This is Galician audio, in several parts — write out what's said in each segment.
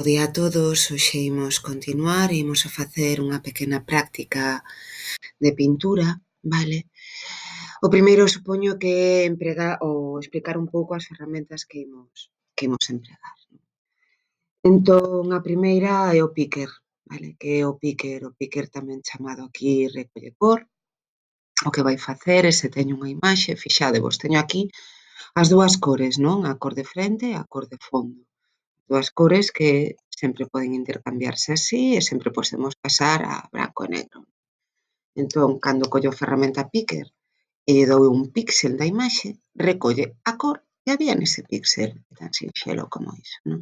O día a todos, hoxe imos continuar, imos a facer unha pequena práctica de pintura, vale? O primeiro supoño que é empregar ou explicar un pouco as ferramentas que imos que imos empregar. Entón, a primeira é o picker, vale? Que é o picker, o picker tamén chamado aquí recollecor. O que vai facer é, se teño unha imaxe, fixadevos, teño aquí as dúas cores, non? A cor de frente e a cor de fondo dúas cores que sempre poden intercambiarse así e sempre podemos pasar a branco e negro. Entón, cando collo a ferramenta Picker e lle dou un píxel da imaxe, recolle a cor que había nese píxel, tan sinxelo como iso. Non?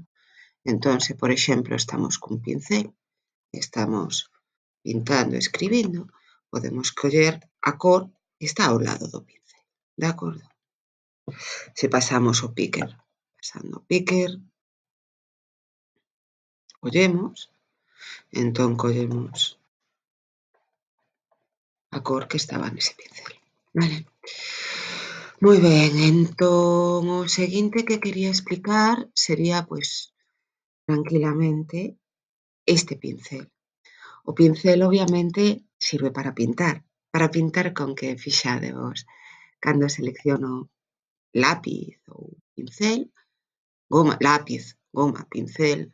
Entón, se por exemplo estamos cun pincel, estamos pintando, escribindo, podemos coller a cor que está ao lado do pincel, de acordo? Se pasamos o picker, pasando o picker, collemos, entón collemos a cor que estaba nese pincel, vale? Moi ben, entón o que quería explicar sería, pois, tranquilamente, este pincel. O pincel, obviamente, sirve para pintar. Para pintar con que? Fixadevos, cando selecciono lápiz ou pincel, goma, lápiz, goma, pincel,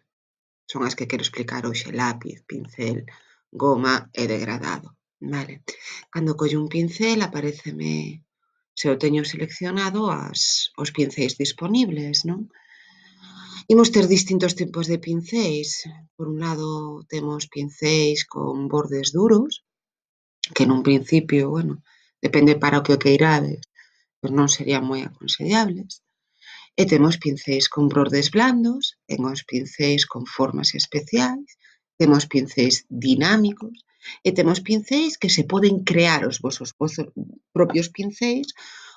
son as que quero explicar hoxe, lápiz, pincel, goma e degradado. Vale. Cando collo un pincel, apareceme, se o teño seleccionado, as, os pincéis disponibles, non? Imos ter distintos tipos de pincéis. Por un lado, temos pincéis con bordes duros, que nun principio, bueno, depende para o que o queirades, pois non serían moi aconsellables. E temos pincéis con bordes blandos, temos pincéis con formas especiais, temos pincéis dinámicos e temos pincéis que se poden crear os vosos propios pincéis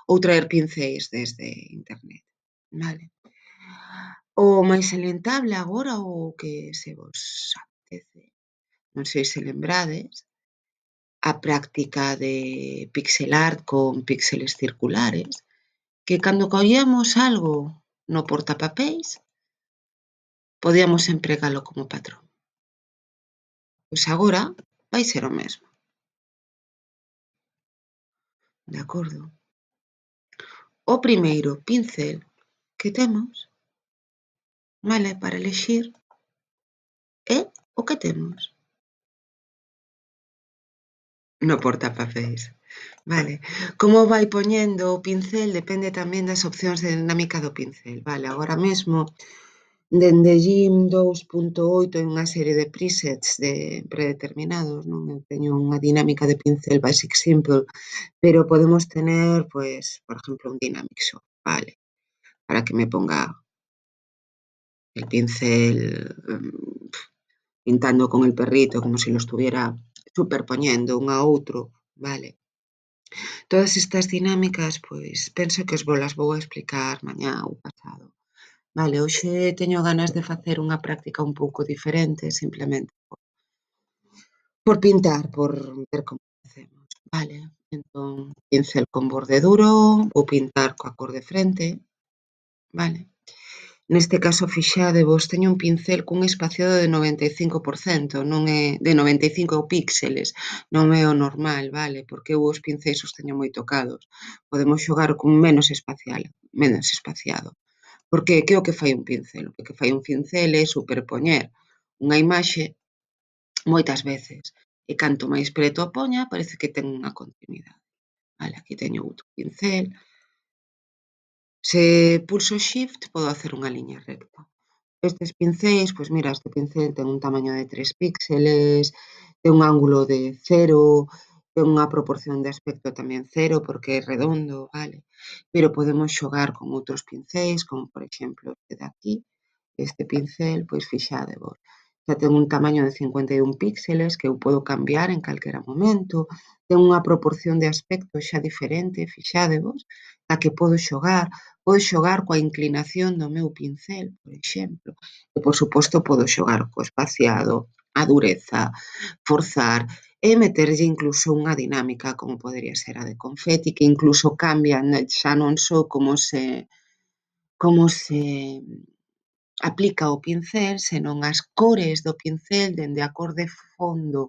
ou traer pincéis desde internet. Vale. O máis salientable agora o que se vos apetece, non sei se lembrades, a práctica de pixel art con píxeles circulares, que cando collíamos algo no portapapéis, podíamos empregalo como patrón. Pois agora vai ser o mesmo. De acordo? O primeiro pincel que temos, vale, para elegir, é o que temos no portapapéis. Vale. Como vai poñendo o pincel depende tamén das opcións de dinámica do pincel. Vale, agora mesmo dende GIM 2.8 en unha serie de presets de predeterminados, non? Eu teño unha dinámica de pincel basic simple, pero podemos tener, pues, por exemplo, un dynamic show, vale, para que me ponga el pincel pintando con el perrito como si lo estuviera superponiendo un a outro, vale. Todas estas dinámicas, pois, penso que os vou las vou explicar mañá ou pasado. Vale, hoxe teño ganas de facer unha práctica un pouco diferente, simplemente por, por pintar, por ver como facemos. Vale, entón, pincel con borde duro, vou pintar coa cor de frente, vale. Neste caso fixade vos, teño un pincel cun espaciado de 95%, non é de 95 píxeles, non é o normal, vale? Porque eu os pincéis os teño moi tocados. Podemos xogar con menos espacial, menos espaciado. Porque que é o que fai un pincel? O que fai un pincel é superpoñer unha imaxe moitas veces. E canto máis preto a poña, parece que ten unha continuidade. Vale, aquí teño outro pincel, Se pulso shift podo hacer unha liña recta. Estes pincéis, pois mira, este pincel ten un tamaño de 3 píxeles, ten un ángulo de 0, ten unha proporción de aspecto tamén 0 porque é redondo, vale? Pero podemos xogar con outros pincéis, como por exemplo este de aquí, este pincel, pois fixade vos. Xa ten un tamaño de 51 píxeles que eu podo cambiar en calquera momento, ten unha proporción de aspecto xa diferente, fixade vos, a que podo xogar, podo xogar coa inclinación do meu pincel, por exemplo, e por suposto podo xogar co espaciado, a dureza, forzar e meterlle incluso unha dinámica como podería ser a de confeti, que incluso cambia, xa non só como se como se aplica o pincel, senón as cores do pincel dende a cor de fondo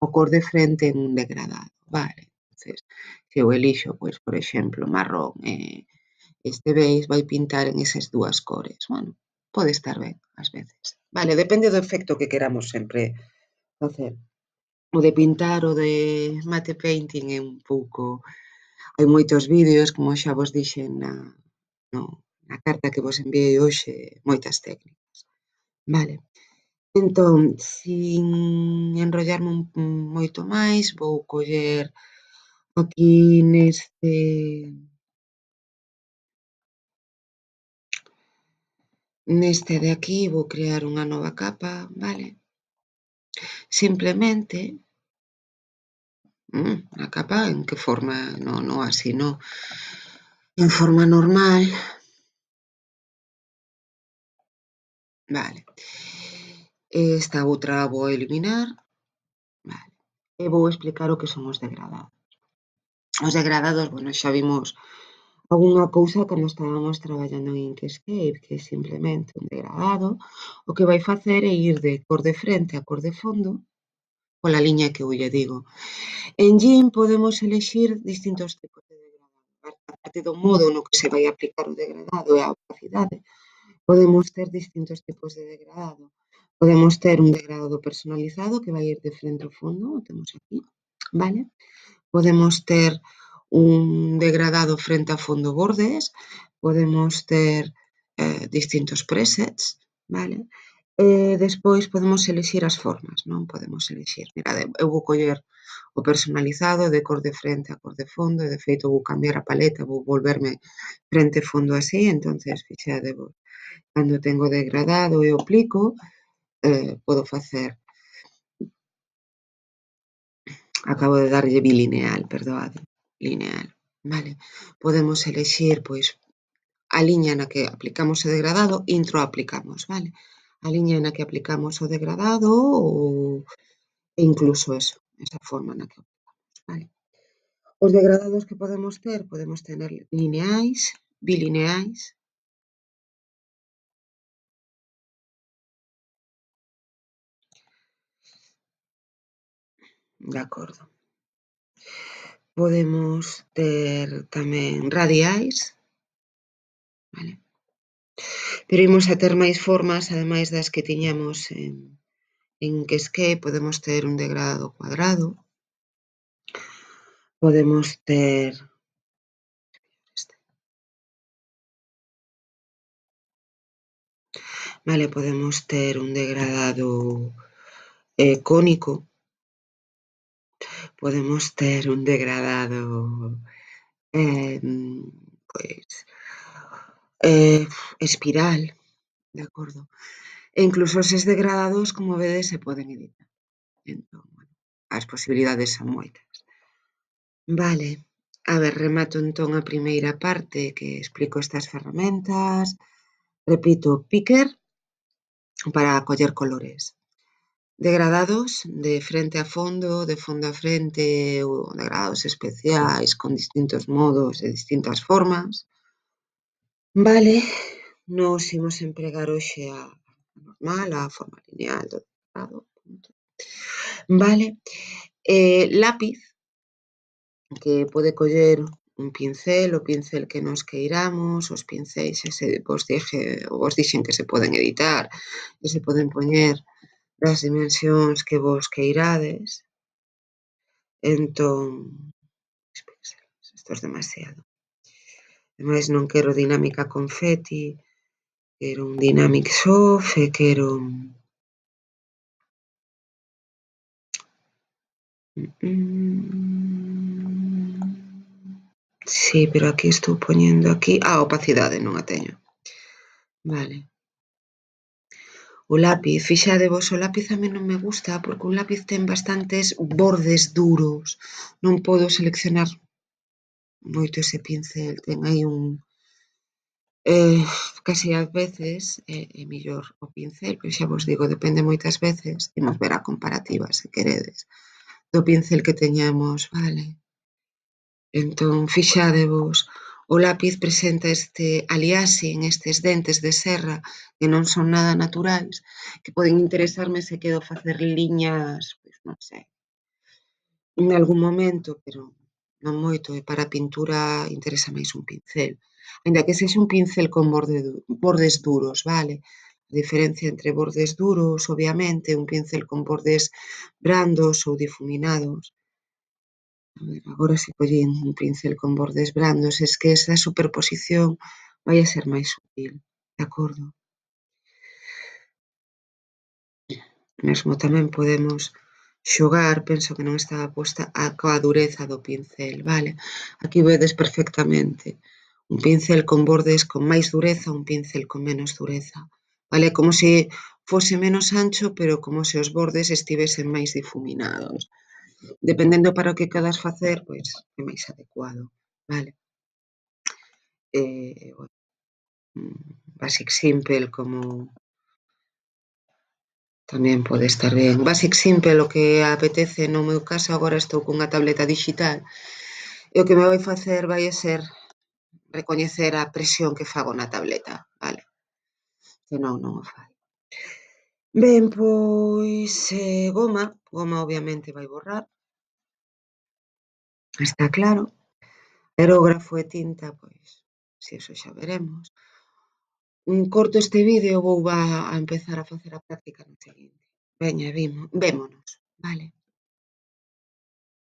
ao cor de frente en un degradado, vale? Entonces, se eu elixo, pois, por exemplo, marrón e este beige, vai pintar en esas dúas cores. Bueno, pode estar ben, ás veces. Vale, depende do efecto que queramos sempre facer. O de pintar, o de mate painting é un pouco... Hai moitos vídeos, como xa vos dixen na, no, na carta que vos enviei hoxe, moitas técnicas. Vale. Entón, sin enrollarme moito máis, vou coller aquí neste neste de aquí vou crear unha nova capa, vale? Simplemente, mm, a capa en que forma, no, no así, no, en forma normal, vale? Esta outra vou eliminar, vale? E vou explicar o que son os degradados os degradados, bueno, xa vimos algunha cousa cando estábamos traballando en Inkscape, que é simplemente un degradado, o que vai facer é ir de cor de frente a cor de fondo pola liña que eu lle digo. En GIM podemos elexir distintos tipos de degradado. A parte do modo no que se vai aplicar o degradado e a opacidade, podemos ter distintos tipos de degradado. Podemos ter un degradado personalizado que vai ir de frente ao fondo, o temos aquí. Vale? podemos ter un degradado frente a fondo bordes, podemos ter eh, distintos presets, vale? E despois podemos elixir as formas, non? Podemos elixir, mira, eu vou coller o personalizado de cor de frente a cor de fondo, e de feito vou cambiar a paleta, vou volverme frente e fondo así, entonces fixade, vos. cando tengo degradado e o aplico, eh, podo facer acabo de darlle bilineal, perdoade, lineal, vale? Podemos elexir, pois, a liña na que aplicamos o degradado, intro aplicamos, vale? A liña na que aplicamos o degradado ou e incluso eso, esa forma na que aplicamos, vale? Os degradados que podemos ter, podemos tener lineais, bilineais, De acordo. Podemos ter tamén radiais, vale? Pero imos a ter máis formas, ademais das que tiñamos en, en Quesqué, podemos ter un degradado cuadrado, podemos ter Vale, podemos ter un degradado eh, cónico, podemos ter un degradado eh, pois, eh, espiral, de acordo? E incluso eses degradados, como vedes, se poden editar. Entón, bueno, as posibilidades son moitas. Vale, a ver, remato entón a primeira parte que explico estas ferramentas. Repito, picker para coller colores. Degradados de frente a fondo, de fondo a frente degradados especiais con distintos modos e distintas formas. Vale, nos imos empregar hoxe a normal, a forma lineal do degrado. Vale, eh, lápiz, que pode coller un pincel, o pincel que nos queiramos, os pincéis ese vos, dixe, vos dixen que se poden editar e se poden poñer das dimensións que vos queirades, entón, isto é demasiado. Ademais, non quero dinámica confeti, quero un dynamic soft e quero... Sí, pero aquí estou poñendo aquí... Ah, opacidade, non a teño. Vale. O lápiz, fixadevos, o lápiz a mí non me gusta porque un lápiz ten bastantes bordes duros. Non podo seleccionar moito ese pincel, ten aí un eh, casi ás veces é, é mellor o pincel, pero xa vos digo, depende moitas veces, imos ver a comparativa, se queredes, do pincel que teñamos, vale? Entón, fixadevos, vos O lápiz presenta este aliase en estes dentes de serra que non son nada naturais, que poden interesarme se quedo facer liñas, pois non sei, en algún momento, pero non moito, e para a pintura interesa máis un pincel, aínda que sexa un pincel con borde bordes duros, vale? A diferencia entre bordes duros, obviamente, un pincel con bordes brandos ou difuminados, agora se collín un pincel con bordes brandos, es que esa superposición vai a ser máis sutil, de acordo? Mesmo tamén podemos xogar, penso que non estaba posta a coa dureza do pincel, vale? Aquí vedes perfectamente un pincel con bordes con máis dureza, un pincel con menos dureza, vale? Como se fose menos ancho, pero como se os bordes estivesen máis difuminados dependendo para o que quedas facer, pois é máis adecuado, vale? Eh, bueno, mm, basic simple como tamén pode estar ben. Basic simple o que apetece no meu caso agora estou cunha tableta digital e o que me vai facer vai ser recoñecer a presión que fago na tableta, vale? Que non, non o fai. Ben, pois, eh, goma, goma obviamente vai borrar. Está claro. Aerógrafo e tinta, pois, si eso xa veremos. Un Corto este vídeo, vou a, a empezar a facer a práctica no seguinte. Veña, vimo, vémonos, vale?